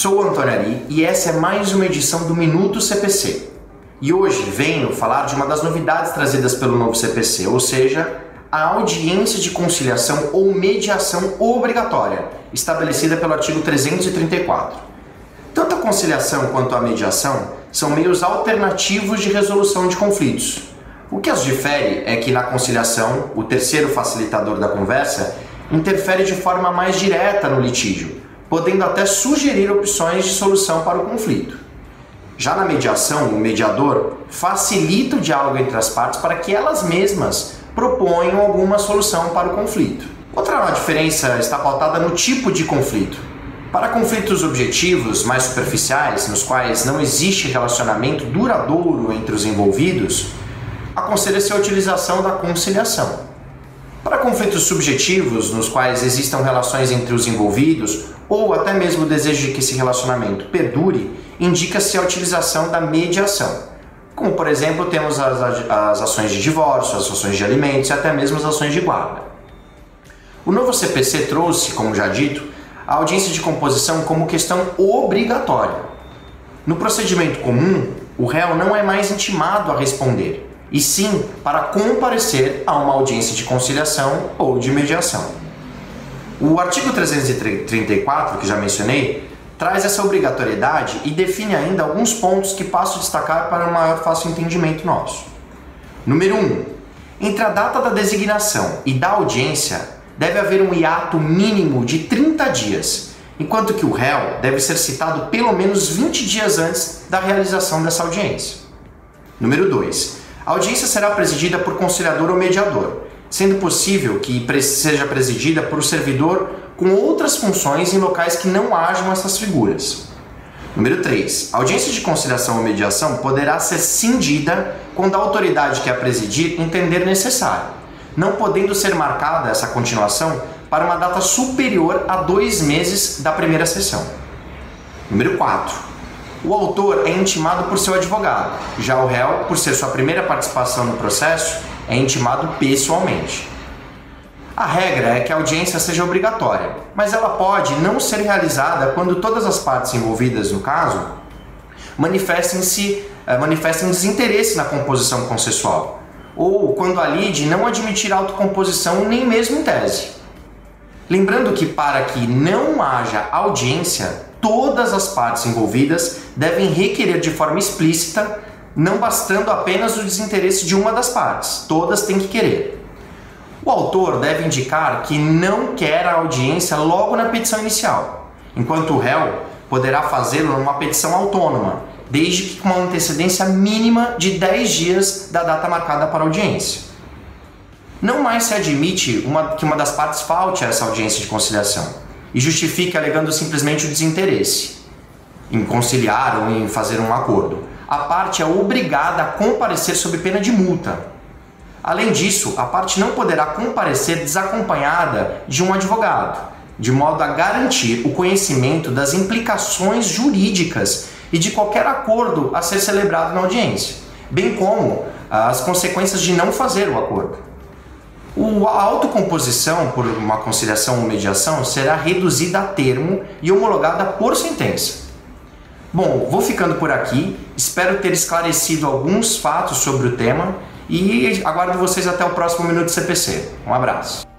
Sou Antônio Ari e essa é mais uma edição do Minuto CPC. E hoje venho falar de uma das novidades trazidas pelo novo CPC, ou seja, a audiência de conciliação ou mediação obrigatória, estabelecida pelo artigo 334. Tanto a conciliação quanto a mediação são meios alternativos de resolução de conflitos. O que as difere é que na conciliação, o terceiro facilitador da conversa interfere de forma mais direta no litígio, podendo até sugerir opções de solução para o conflito. Já na mediação, o mediador facilita o diálogo entre as partes para que elas mesmas proponham alguma solução para o conflito. Outra diferença está pautada no tipo de conflito. Para conflitos objetivos mais superficiais, nos quais não existe relacionamento duradouro entre os envolvidos, aconselha-se a utilização da conciliação. Para conflitos subjetivos, nos quais existam relações entre os envolvidos, ou até mesmo o desejo de que esse relacionamento perdure, indica-se a utilização da mediação. Como, por exemplo, temos as, as ações de divórcio, as ações de alimentos e até mesmo as ações de guarda. O novo CPC trouxe, como já dito, a audiência de composição como questão obrigatória. No procedimento comum, o réu não é mais intimado a responder, e sim para comparecer a uma audiência de conciliação ou de mediação. O artigo 334, que já mencionei, traz essa obrigatoriedade e define ainda alguns pontos que passo a destacar para um maior fácil entendimento nosso. Número 1. Um, entre a data da designação e da audiência, deve haver um hiato mínimo de 30 dias, enquanto que o réu deve ser citado pelo menos 20 dias antes da realização dessa audiência. Número 2. A audiência será presidida por conciliador ou mediador, sendo possível que seja presidida por um servidor com outras funções em locais que não hajam essas figuras. Número 3. A audiência de conciliação ou mediação poderá ser cindida quando a autoridade que a presidir entender necessário, não podendo ser marcada essa continuação para uma data superior a dois meses da primeira sessão. Número 4 o autor é intimado por seu advogado, já o réu, por ser sua primeira participação no processo, é intimado pessoalmente. A regra é que a audiência seja obrigatória, mas ela pode não ser realizada quando todas as partes envolvidas no caso manifestem-se eh, manifestem desinteresse na composição consensual, ou quando a lide não admitir autocomposição nem mesmo em tese. Lembrando que para que não haja audiência, todas as partes envolvidas devem requerer de forma explícita, não bastando apenas o desinteresse de uma das partes, todas têm que querer. O autor deve indicar que não quer a audiência logo na petição inicial, enquanto o réu poderá fazê-lo numa petição autônoma, desde que com uma antecedência mínima de 10 dias da data marcada para a audiência. Não mais se admite uma, que uma das partes falte a essa audiência de conciliação e justifique alegando simplesmente o desinteresse em conciliar ou em fazer um acordo. A parte é obrigada a comparecer sob pena de multa. Além disso, a parte não poderá comparecer desacompanhada de um advogado, de modo a garantir o conhecimento das implicações jurídicas e de qualquer acordo a ser celebrado na audiência, bem como as consequências de não fazer o acordo. O, a autocomposição por uma conciliação ou mediação será reduzida a termo e homologada por sentença. Bom, vou ficando por aqui. Espero ter esclarecido alguns fatos sobre o tema e aguardo vocês até o próximo Minuto CPC. Um abraço.